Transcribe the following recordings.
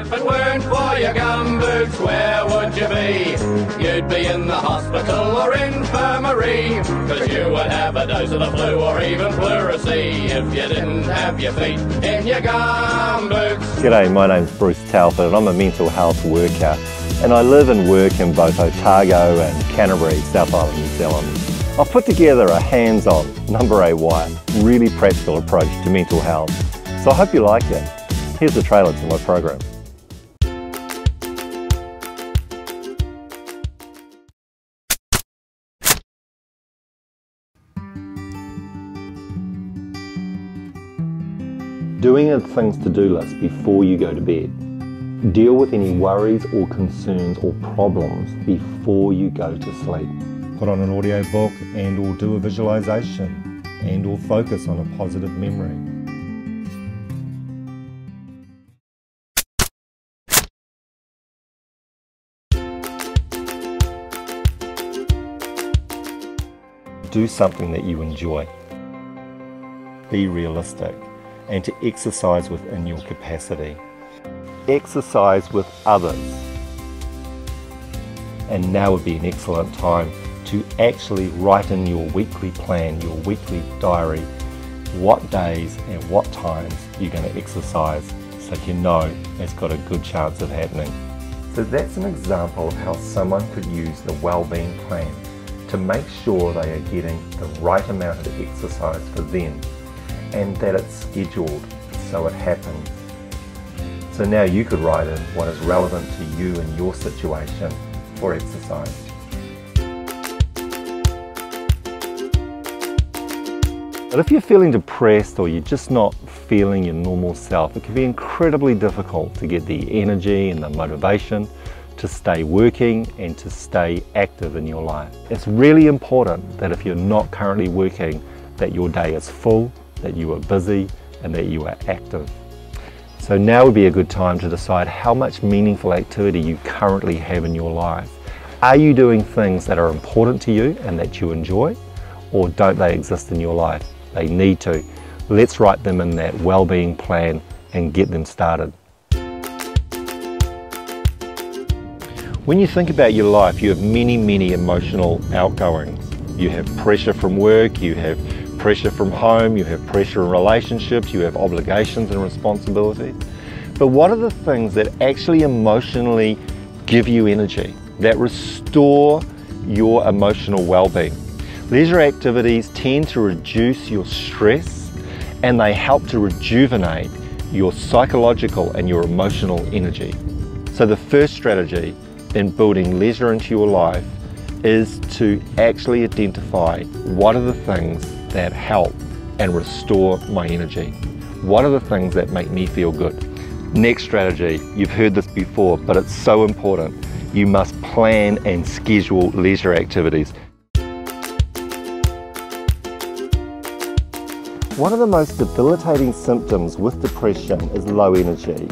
If it weren't for your gumboots, where would you be? You'd be in the hospital or infirmary. Cause you would have a dose of the flu or even pleurisy if you didn't have your feet in your gumboots. G'day, my name's Bruce Telford and I'm a mental health worker and I live and work in both Otago and Canterbury, South Island, New Zealand. I've put together a hands-on, number eight wire, really practical approach to mental health. So I hope you like it. Here's the trailer to my program. Doing a things to do list before you go to bed. Deal with any worries or concerns or problems before you go to sleep. Put on an audio book and or do a visualization and or focus on a positive memory. Do something that you enjoy. Be realistic and to exercise within your capacity. Exercise with others. And now would be an excellent time to actually write in your weekly plan, your weekly diary, what days and what times you're going to exercise so you know it's got a good chance of happening. So that's an example of how someone could use the wellbeing plan to make sure they are getting the right amount of exercise for them and that it's scheduled so it happens. So now you could write in what is relevant to you and your situation for exercise. But if you're feeling depressed or you're just not feeling your normal self, it can be incredibly difficult to get the energy and the motivation to stay working and to stay active in your life. It's really important that if you're not currently working, that your day is full that you are busy and that you are active. So now would be a good time to decide how much meaningful activity you currently have in your life. Are you doing things that are important to you and that you enjoy or don't they exist in your life? They need to. Let's write them in that well-being plan and get them started. When you think about your life, you have many, many emotional outgoings. You have pressure from work, you have pressure from home, you have pressure in relationships, you have obligations and responsibilities. But what are the things that actually emotionally give you energy, that restore your emotional well-being? Leisure activities tend to reduce your stress and they help to rejuvenate your psychological and your emotional energy. So the first strategy in building leisure into your life is to actually identify what are the things that help and restore my energy? What are the things that make me feel good? Next strategy, you've heard this before, but it's so important. You must plan and schedule leisure activities. One of the most debilitating symptoms with depression is low energy.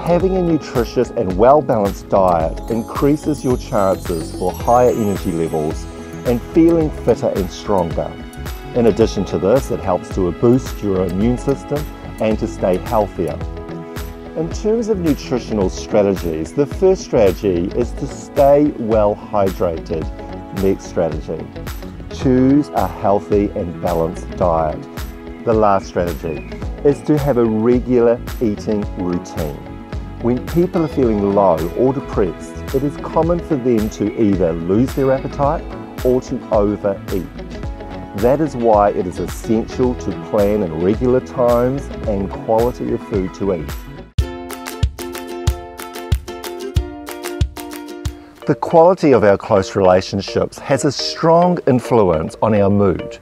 Having a nutritious and well-balanced diet increases your chances for higher energy levels and feeling fitter and stronger. In addition to this, it helps to boost your immune system and to stay healthier. In terms of nutritional strategies, the first strategy is to stay well hydrated. Next strategy, choose a healthy and balanced diet. The last strategy is to have a regular eating routine. When people are feeling low or depressed, it is common for them to either lose their appetite or to overeat. That is why it is essential to plan in regular times and quality of food to eat. The quality of our close relationships has a strong influence on our mood.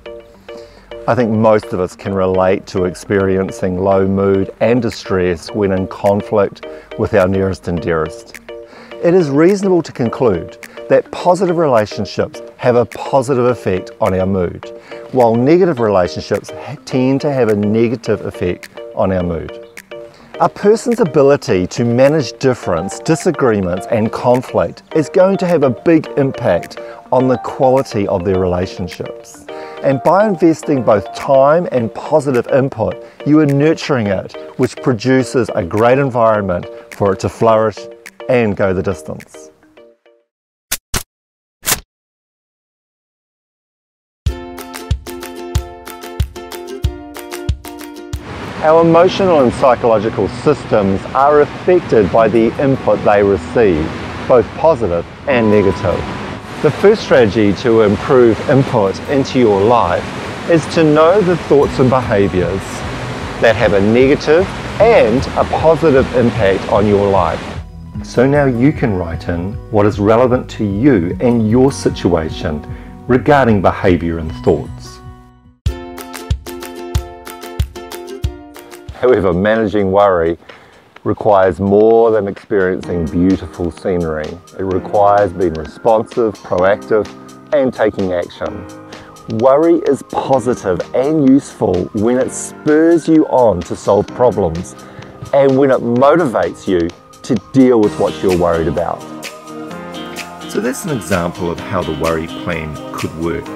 I think most of us can relate to experiencing low mood and distress when in conflict with our nearest and dearest. It is reasonable to conclude that positive relationships have a positive effect on our mood, while negative relationships tend to have a negative effect on our mood. A person's ability to manage difference, disagreements and conflict is going to have a big impact on the quality of their relationships. And by investing both time and positive input, you are nurturing it, which produces a great environment for it to flourish and go the distance. Our emotional and psychological systems are affected by the input they receive, both positive and negative. The first strategy to improve input into your life is to know the thoughts and behaviours that have a negative and a positive impact on your life. So now you can write in what is relevant to you and your situation regarding behaviour and thoughts. However, managing worry requires more than experiencing beautiful scenery. It requires being responsive, proactive, and taking action. Worry is positive and useful when it spurs you on to solve problems and when it motivates you to deal with what you're worried about. So that's an example of how the worry plan could work.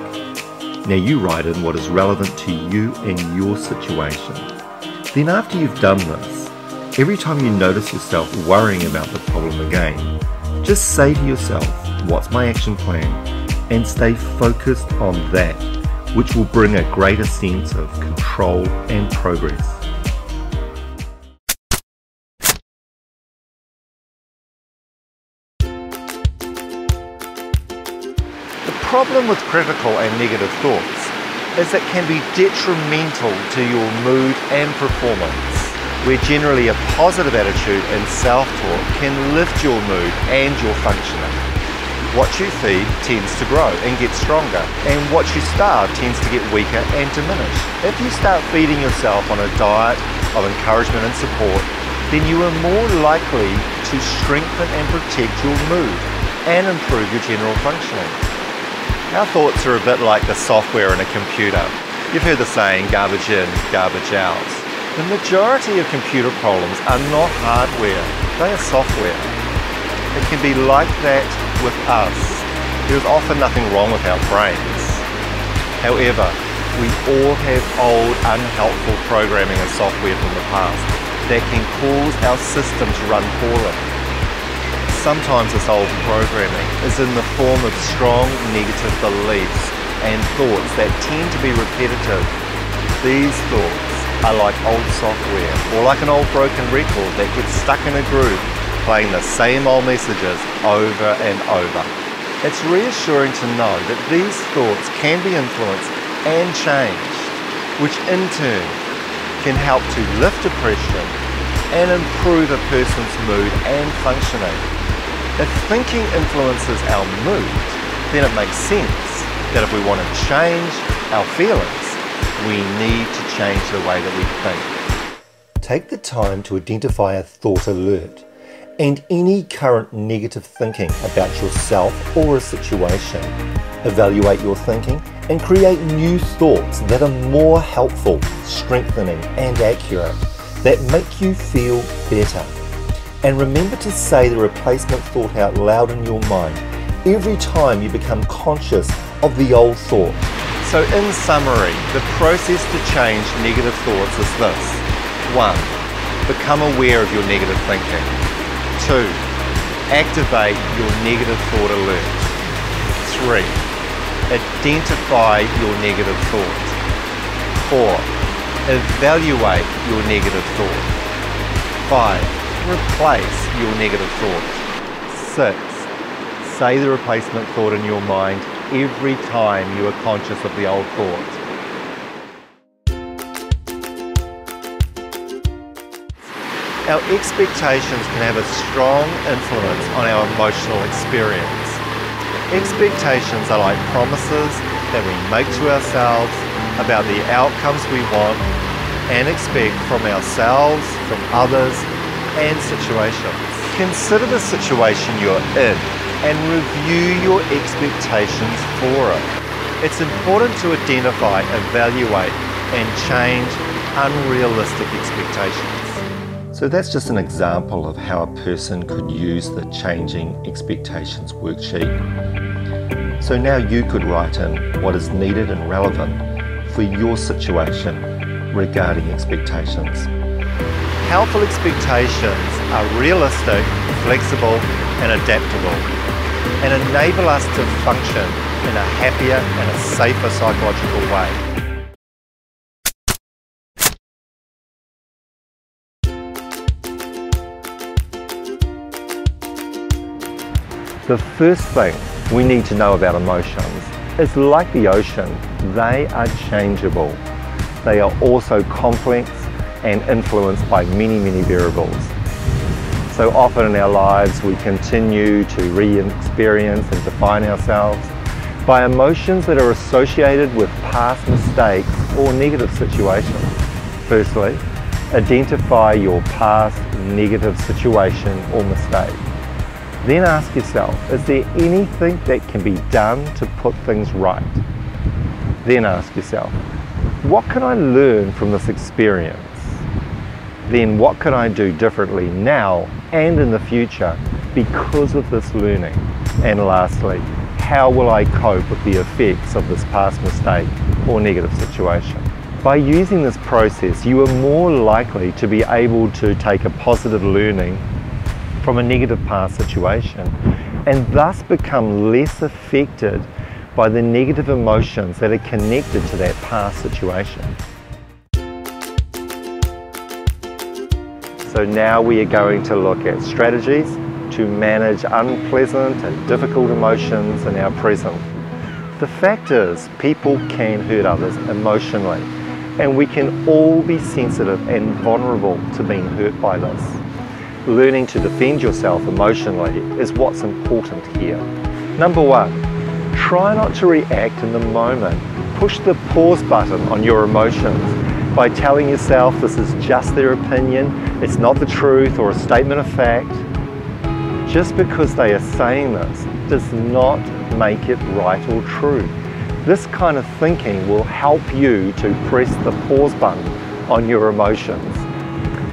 Now you write in what is relevant to you and your situation. Then after you've done this, every time you notice yourself worrying about the problem again, just say to yourself, what's my action plan? And stay focused on that, which will bring a greater sense of control and progress. The problem with critical and negative thoughts is it can be detrimental to your mood and performance, where generally a positive attitude and self-talk can lift your mood and your functioning. What you feed tends to grow and get stronger, and what you starve tends to get weaker and diminish. If you start feeding yourself on a diet of encouragement and support, then you are more likely to strengthen and protect your mood and improve your general functioning. Our thoughts are a bit like the software in a computer. You've heard the saying, garbage in, garbage out. The majority of computer problems are not hardware, they are software. It can be like that with us. There is often nothing wrong with our brains. However, we all have old, unhelpful programming and software from the past that can cause our systems to run poorly sometimes this old programming is in the form of strong negative beliefs and thoughts that tend to be repetitive. These thoughts are like old software or like an old broken record that gets stuck in a groove playing the same old messages over and over. It's reassuring to know that these thoughts can be influenced and changed, which in turn can help to lift depression and improve a person's mood and functioning. If thinking influences our mood, then it makes sense that if we want to change our feelings, we need to change the way that we think. Take the time to identify a thought alert and any current negative thinking about yourself or a situation. Evaluate your thinking and create new thoughts that are more helpful, strengthening, and accurate that make you feel better. And remember to say the replacement thought out loud in your mind every time you become conscious of the old thought. So in summary, the process to change negative thoughts is this. 1. Become aware of your negative thinking. 2. Activate your negative thought alert. 3. Identify your negative thought. 4. Evaluate your negative thought. 5 replace your negative thoughts. Six, say the replacement thought in your mind every time you are conscious of the old thought. Our expectations can have a strong influence on our emotional experience. Expectations are like promises that we make to ourselves about the outcomes we want and expect from ourselves, from others, and situations. Consider the situation you're in and review your expectations for it. It's important to identify, evaluate, and change unrealistic expectations. So that's just an example of how a person could use the Changing Expectations worksheet. So now you could write in what is needed and relevant for your situation regarding expectations. Helpful expectations are realistic, flexible and adaptable and enable us to function in a happier and a safer psychological way. The first thing we need to know about emotions is like the ocean, they are changeable. They are also complex and influenced by many, many variables. So often in our lives we continue to re-experience and define ourselves by emotions that are associated with past mistakes or negative situations. Firstly, identify your past negative situation or mistake. Then ask yourself, is there anything that can be done to put things right? Then ask yourself, what can I learn from this experience? Then what can I do differently now and in the future because of this learning? And lastly, how will I cope with the effects of this past mistake or negative situation? By using this process, you are more likely to be able to take a positive learning from a negative past situation and thus become less affected by the negative emotions that are connected to that past situation. So now we are going to look at strategies to manage unpleasant and difficult emotions in our present. The fact is, people can hurt others emotionally and we can all be sensitive and vulnerable to being hurt by this. Learning to defend yourself emotionally is what's important here. Number one, try not to react in the moment. Push the pause button on your emotions by telling yourself this is just their opinion, it's not the truth or a statement of fact. Just because they are saying this does not make it right or true. This kind of thinking will help you to press the pause button on your emotions.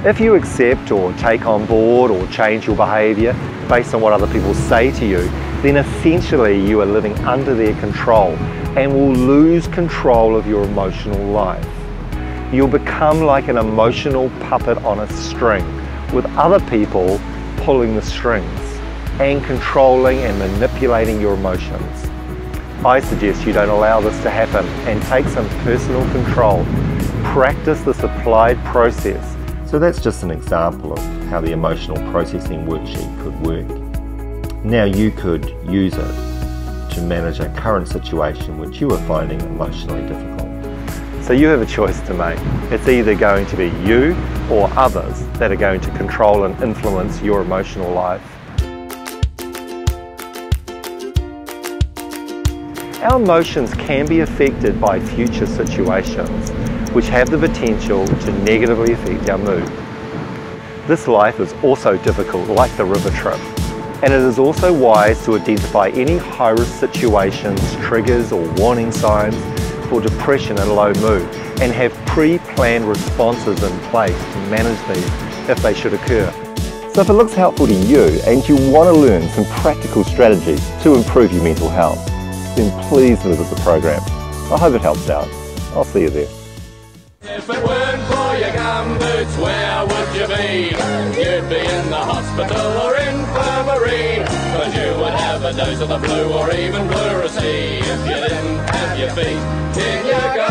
If you accept or take on board or change your behaviour based on what other people say to you, then essentially you are living under their control and will lose control of your emotional life. You'll become like an emotional puppet on a string with other people pulling the strings and controlling and manipulating your emotions. I suggest you don't allow this to happen and take some personal control. Practice this applied process so that's just an example of how the emotional processing worksheet could work. Now you could use it to manage a current situation which you are finding emotionally difficult. So you have a choice to make. It's either going to be you or others that are going to control and influence your emotional life. Our emotions can be affected by future situations which have the potential to negatively affect our mood. This life is also difficult like the river trip, and it is also wise to identify any high-risk situations, triggers or warning signs for depression and low mood and have pre-planned responses in place to manage these if they should occur. So if it looks helpful to you and you want to learn some practical strategies to improve your mental health, then please visit the program. I hope it helps out. I'll see you there. If it weren't for your where would you be? You'd be in the hospital or infirmary. Cause you would have a dose of the flu or even pleurisy, if you didn't have your feet in your